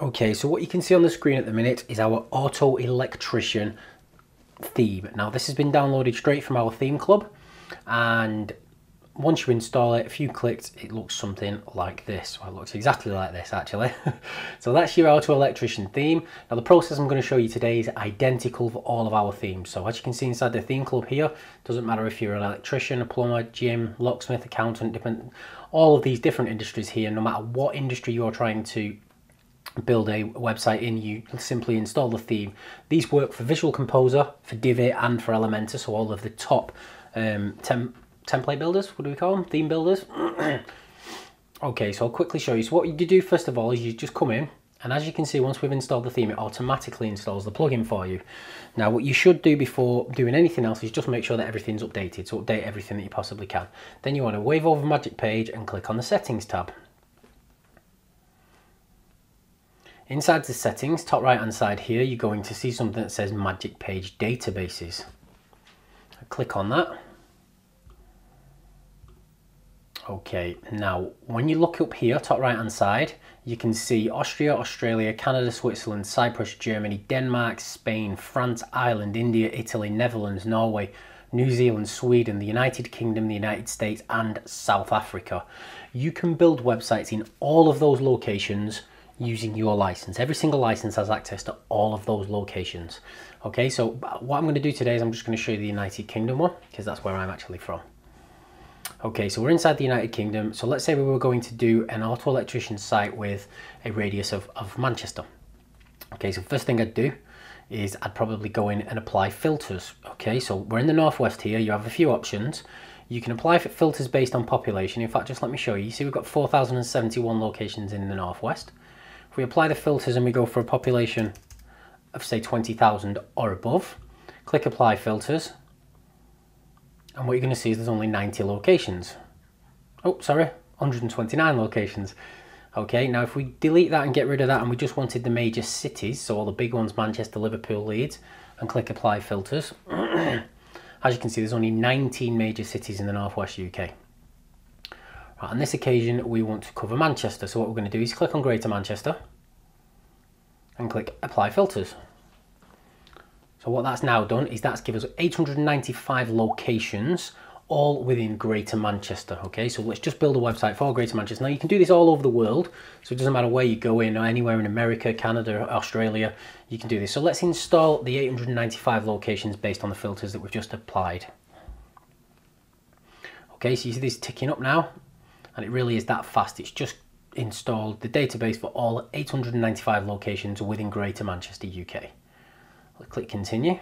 Okay, so what you can see on the screen at the minute is our Auto Electrician theme. Now this has been downloaded straight from our theme club and once you install it, a few clicks, it looks something like this. Well, it looks exactly like this actually. so that's your Auto Electrician theme. Now the process I'm going to show you today is identical for all of our themes. So as you can see inside the theme club here, doesn't matter if you're an electrician, a plumber, gym, locksmith, accountant, different, all of these different industries here, no matter what industry you're trying to build a website in, you simply install the theme. These work for Visual Composer, for Divi and for Elementor, so all of the top um, tem template builders, what do we call them? Theme builders. okay, so I'll quickly show you. So what you do first of all is you just come in and as you can see, once we've installed the theme, it automatically installs the plugin for you. Now, what you should do before doing anything else is just make sure that everything's updated. So update everything that you possibly can. Then you want to wave over Magic Page and click on the Settings tab. Inside the settings, top right hand side here, you're going to see something that says Magic Page Databases. click on that. Okay, now when you look up here, top right hand side, you can see Austria, Australia, Canada, Switzerland, Cyprus, Germany, Denmark, Spain, France, Ireland, India, Italy, Netherlands, Norway, New Zealand, Sweden, the United Kingdom, the United States, and South Africa. You can build websites in all of those locations using your license. Every single license has access to all of those locations. Okay, so uh, what I'm going to do today is I'm just going to show you the United Kingdom one because that's where I'm actually from. Okay, so we're inside the United Kingdom. So let's say we were going to do an auto electrician site with a radius of, of Manchester. Okay, so first thing I'd do is I'd probably go in and apply filters. Okay, so we're in the Northwest here. You have a few options. You can apply filters based on population. In fact, just let me show you. You see we've got 4,071 locations in the Northwest. If we apply the filters and we go for a population of say 20,000 or above, click apply filters, and what you're going to see is there's only 90 locations. Oh, sorry, 129 locations. Okay, now if we delete that and get rid of that and we just wanted the major cities, so all the big ones, Manchester, Liverpool, Leeds, and click apply filters, as you can see there's only 19 major cities in the northwest UK. Right, on this occasion, we want to cover Manchester. So what we're going to do is click on Greater Manchester and click Apply Filters. So what that's now done is that's given us 895 locations all within Greater Manchester. Okay, so let's just build a website for Greater Manchester. Now you can do this all over the world, so it doesn't matter where you go in or anywhere in America, Canada, Australia, you can do this. So let's install the 895 locations based on the filters that we've just applied. Okay, so you see this ticking up now and it really is that fast. It's just installed the database for all 895 locations within Greater Manchester, UK. I'll click continue.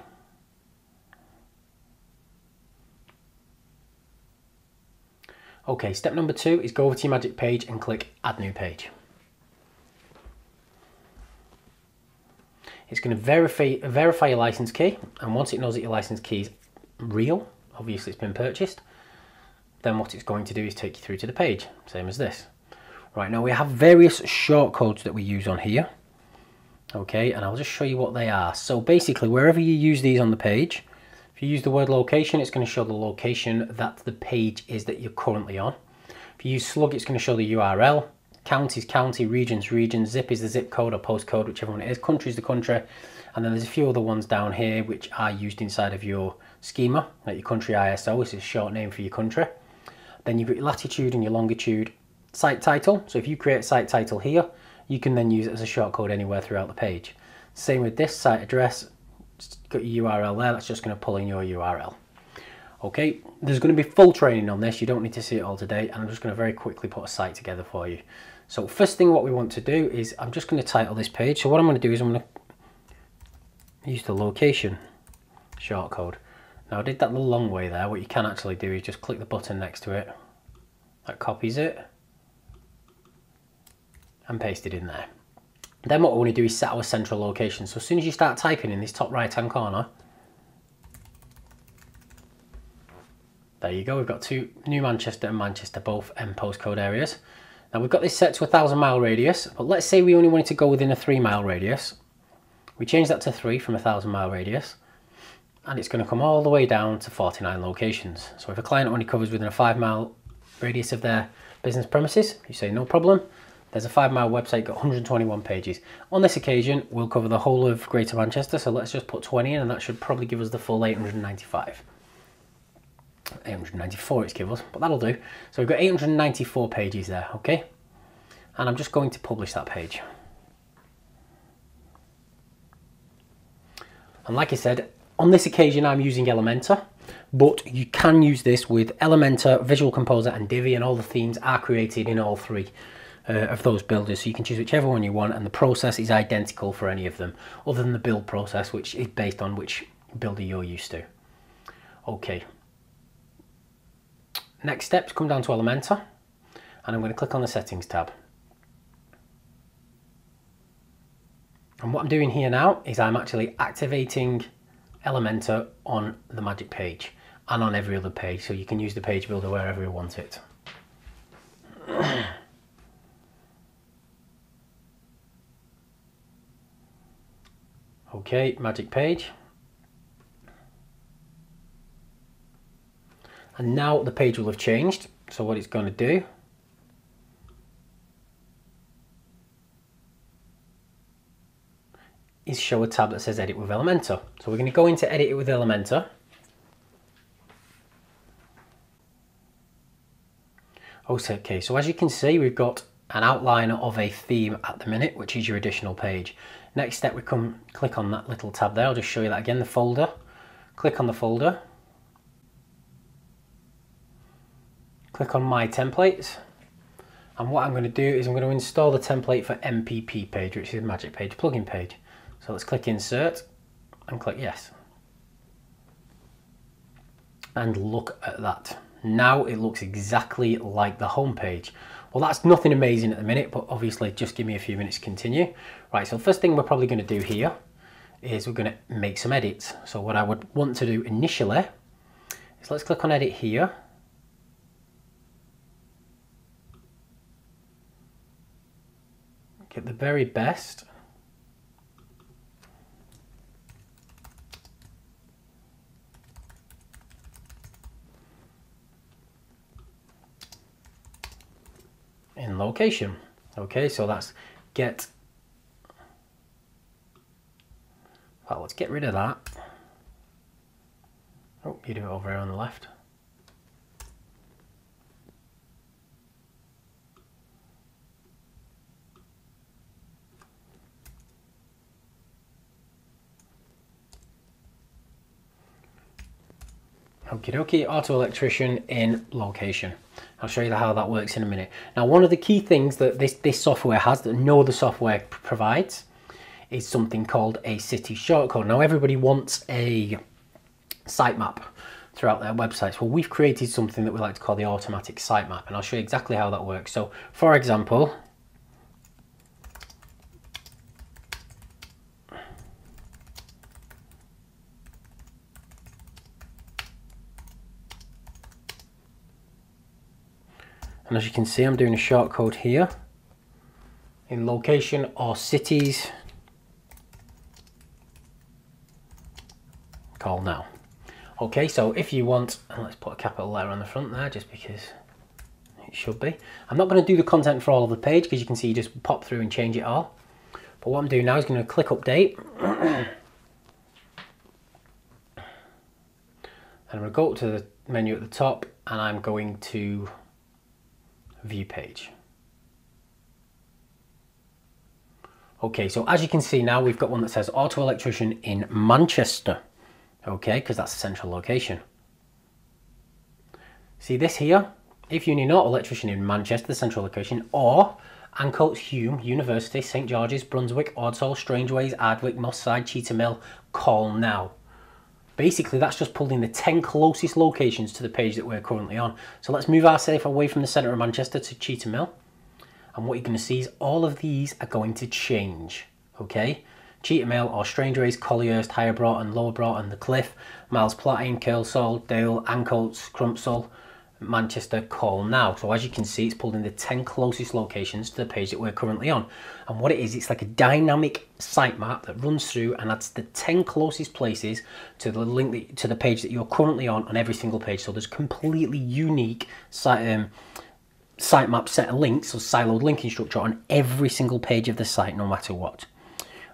Okay, step number two is go over to your magic page and click add new page. It's going to verify, verify your license key and once it knows that your license key is real, obviously it's been purchased, then what it's going to do is take you through to the page, same as this. Right, now we have various shortcodes that we use on here. Okay, and I'll just show you what they are. So basically, wherever you use these on the page, if you use the word location, it's going to show the location that the page is that you're currently on. If you use slug, it's going to show the URL. County is county, regions, region, zip is the zip code or postcode, whichever one it is. Country is the country. And then there's a few other ones down here which are used inside of your schema, like your country ISO, which is a short name for your country. Then you've got your latitude and your longitude site title. So if you create site title here, you can then use it as a shortcode anywhere throughout the page. Same with this site address, got your URL there, that's just going to pull in your URL. Okay, there's going to be full training on this, you don't need to see it all today, and I'm just going to very quickly put a site together for you. So first thing what we want to do is, I'm just going to title this page, so what I'm going to do is I'm going to use the location shortcode. Now I did that the long way there. What you can actually do is just click the button next to it. That copies it. And paste it in there. Then what we want to do is set our central location. So as soon as you start typing in this top right hand corner, there you go, we've got two New Manchester and Manchester, both M postcode areas. Now we've got this set to a thousand mile radius, but let's say we only wanted to go within a three mile radius. We change that to three from a thousand mile radius and it's going to come all the way down to 49 locations. So if a client only covers within a five mile radius of their business premises, you say no problem, There's a five mile website, got 121 pages. On this occasion, we'll cover the whole of Greater Manchester, so let's just put 20 in and that should probably give us the full 895. 894 it's give us, but that'll do. So we've got 894 pages there, okay? And I'm just going to publish that page. And like I said, on this occasion I'm using Elementor, but you can use this with Elementor, Visual Composer and Divi and all the themes are created in all three uh, of those builders. So you can choose whichever one you want and the process is identical for any of them, other than the build process, which is based on which builder you're used to. Okay. Next steps come down to Elementor and I'm going to click on the settings tab. And what I'm doing here now is I'm actually activating Elementor on the magic page and on every other page so you can use the page builder wherever you want it. okay, magic page. And now the page will have changed. So what it's going to do is show a tab that says edit with Elementor. So we're going to go into edit it with Elementor. Okay, so as you can see, we've got an outline of a theme at the minute, which is your additional page. Next step, we come click on that little tab there. I'll just show you that again, the folder. Click on the folder. Click on My Templates. And what I'm going to do is I'm going to install the template for MPP page, which is a Magic Page plugin page. So let's click Insert and click Yes. And look at that. Now it looks exactly like the home page. Well, that's nothing amazing at the minute, but obviously just give me a few minutes to continue. Right, so first thing we're probably going to do here is we're going to make some edits. So what I would want to do initially is let's click on edit here. Get the very best in location. Okay, so that's get, well, let's get rid of that. Oh, you do it over here on the left. Okie dokie, auto electrician in location. I'll show you how that works in a minute. Now, one of the key things that this, this software has that no other software provides is something called a city shortcode. Now, everybody wants a sitemap throughout their websites. Well, we've created something that we like to call the automatic sitemap, and I'll show you exactly how that works. So, for example, and as you can see I'm doing a shortcode here. In location or cities. Call now. Okay so if you want let's put a capital letter on the front there just because it should be. I'm not going to do the content for all of the page because you can see you just pop through and change it all. But what I'm doing now is going to click update. And I'm going to go up to the menu at the top and I'm going to view page. Okay, so as you can see now, we've got one that says auto electrician in Manchester. Okay, because that's a central location. See this here? If you need an auto electrician in Manchester, the central location, or Ancoats, Hulme, University, St George's, Brunswick, Ordsall, Strangeways, Ardwick, Moss Side, Cheetham Hill, call now. Basically, that's just pulling the 10 closest locations to the page that we're currently on. So let's move ourselves away from the centre of Manchester to Cheetham Hill. And what you're going to see is all of these are going to change, okay? Cheetham Hill or Strangeways, Collyhurst, Higher Broughton, Lower Broughton, The Cliff, Miles Platting, Kersal, Dale, Ancoats, Crumpsall, Manchester call now. So as you can see, it's pulled in the 10 closest locations to the page that we're currently on. And what it is, it's like a dynamic sitemap that runs through and adds the 10 closest places to the link to the page that you're currently on on every single page. So there's completely unique site, um, sitemap set of links or siloed linking structure on every single page of the site, no matter what.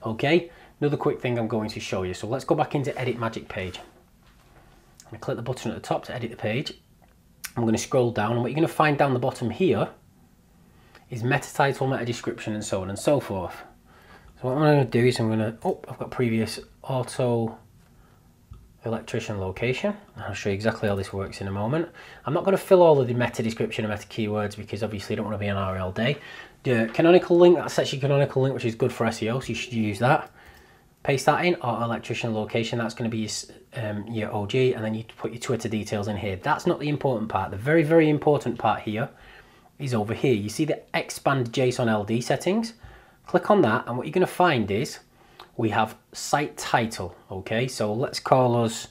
Okay, another quick thing I'm going to show you. So let's go back into Edit Magic Page. To click the button at the top to edit the page. I'm going to scroll down and what you're going to find down the bottom here is meta title, meta description and so on and so forth. So what I'm going to do is I'm going to, oh, I've got previous auto electrician location. I'll show you exactly how this works in a moment. I'm not going to fill all of the meta description and meta keywords because obviously you don't want to be an RL day. The canonical link, that's actually canonical link which is good for SEO so you should use that. Paste that in, auto electrician location, that's going to be your, um, your OG and then you put your Twitter details in here. That's not the important part. The very, very important part here is over here. You see the expand JSON LD settings? Click on that and what you're going to find is we have site title, okay? So let's call us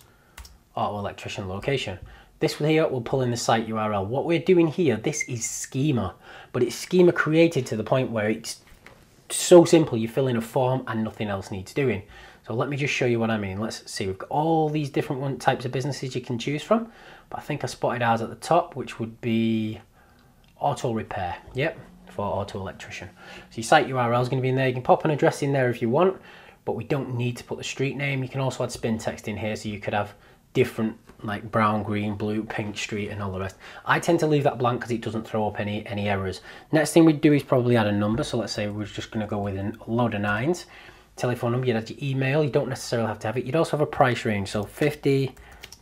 auto electrician location. This here will pull in the site URL. What we're doing here, this is schema, but it's schema created to the point where it's so simple. You fill in a form and nothing else needs doing. So let me just show you what I mean. Let's see, we've got all these different types of businesses you can choose from, but I think I spotted ours at the top, which would be auto repair. Yep, for auto electrician. So your site URL is going to be in there. You can pop an address in there if you want but we don't need to put the street name. You can also add spin text in here so you could have different like brown, green, blue, pink street and all the rest. I tend to leave that blank because it doesn't throw up any, any errors. Next thing we'd do is probably add a number. So let's say we're just going to go with a load of nines. Telephone number, you'd add your email. You don't necessarily have to have it. You'd also have a price range. So 50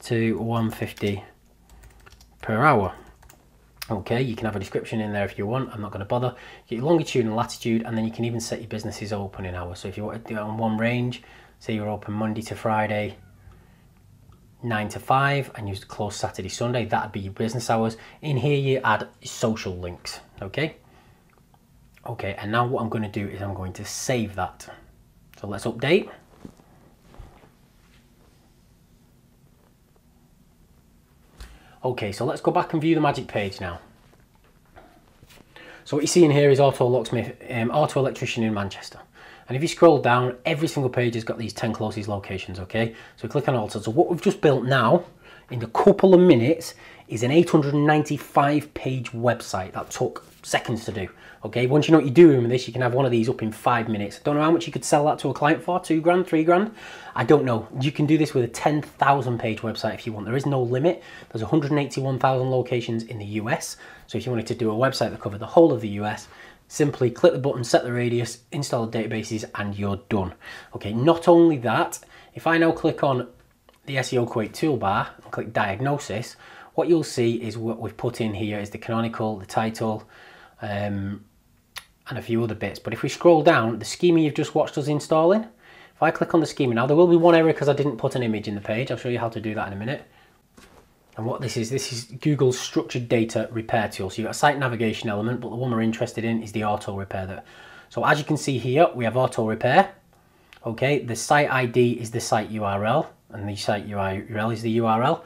to 150 per hour. Okay, you can have a description in there if you want. I'm not going to bother. Get your longitude and latitude, and then you can even set your businesses opening hours. So if you want to do it on one range, say you're open Monday to Friday, 9 to 5, and you close Saturday, Sunday, that'd be your business hours. In here, you add social links. Okay. Okay, and now what I'm going to do is I'm going to save that. So let's update. Okay, so let's go back and view the magic page now. So what you see in here is Auto Locksmith, um, Auto Electrician in Manchester. And if you scroll down, every single page has got these 10 closest locations, okay? So click on Auto. So what we've just built now, in a couple of minutes, is an 895 page website that took seconds to do. Okay, once you know what you're doing with this, you can have one of these up in five minutes. I don't know how much you could sell that to a client for, two grand, three grand. I don't know. You can do this with a 10,000 page website if you want. There is no limit. There's 181,000 locations in the US. So if you wanted to do a website that covered the whole of the US, simply click the button, set the radius, install the databases, and you're done. Okay, not only that, if I now click on the SEOquake toolbar and click diagnosis, what you'll see is what we've put in here is the canonical, the title, um, and a few other bits. But if we scroll down, the schema you've just watched us installing, if I click on the schema now, there will be one error because I didn't put an image in the page. I'll show you how to do that in a minute. And what this is, this is Google's structured data repair tool. So you've got a site navigation element, but the one we're interested in is the auto repair. There. So as you can see here, we have auto repair. Okay, the site ID is the site URL, and the site URL is the URL.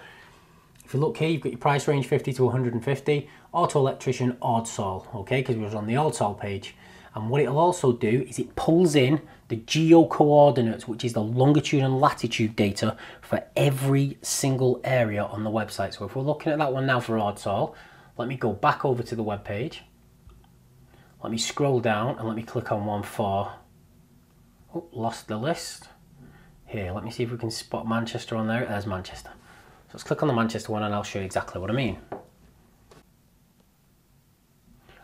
If you look here, you've got your price range 50 to 150, auto electrician Ordsall, okay, because we was on the Ordsall page. And what it'll also do is it pulls in the geo coordinates, which is the longitude and latitude data for every single area on the website. So if we're looking at that one now for Ordsall, let me go back over to the web page. Let me scroll down and let me click on one for, oh, lost the list. Here, let me see if we can spot Manchester on there. There's Manchester So let's click on the Manchester one and I'll show you exactly what I mean.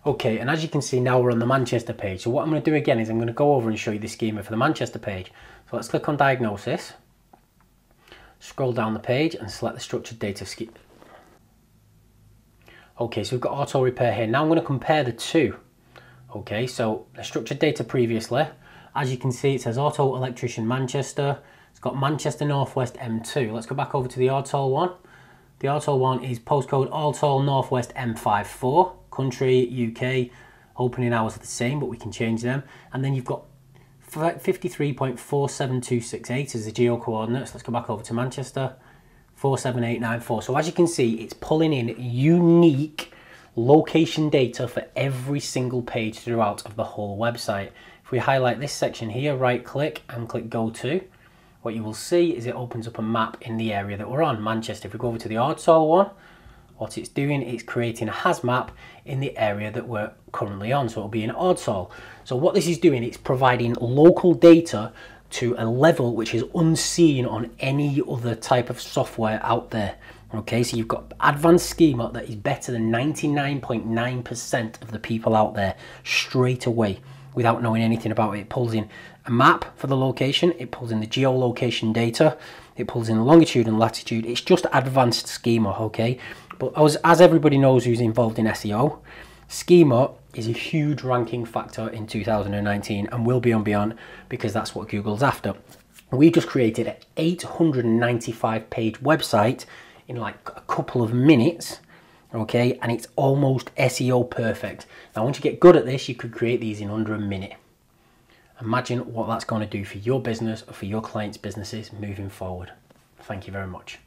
Okay, and as you can see now we're on the Manchester page. So what I'm going to do again is I'm going to go over and show you the schema for the Manchester page. So let's click on Diagnosis, scroll down the page and select the Structured Data Schema. Okay, so we've got Auto Repair here. Now I'm going to compare the two. Okay, so the Structured Data previously, as you can see it says Auto Electrician Manchester, it's got Manchester Northwest M2. Let's go back over to the Ordsall one. The Ordsall one is postcode Ordsall Northwest M54, country, UK. Opening hours are the same, but we can change them. And then you've got 53.47268 as the geo coordinates. Let's go back over to Manchester. 47894. So as you can see, it's pulling in unique location data for every single page throughout of the whole website. If we highlight this section here, right click and click go to, what you will see is it opens up a map in the area that we're on, Manchester. If we go over to the Ordsall one, what it's doing, it's creating a HAZ map in the area that we're currently on. So it'll be in Ordsall. So what this is doing, it's providing local data to a level which is unseen on any other type of software out there. Okay, so you've got advanced schema that is better than 99.9% of the people out there straight away without knowing anything about it. It pulls in a map for the location, it pulls in the geolocation data, it pulls in longitude and latitude. It's just advanced schema, okay? But as, as everybody knows who's involved in SEO, schema is a huge ranking factor in 2019 and will be on beyond because that's what Google's after. We just created an 895 page website in like a couple of minutes okay? And it's almost SEO perfect. Now once you get good at this you could create these in under a minute. Imagine what that's going to do for your business or for your clients businesses moving forward. Thank you very much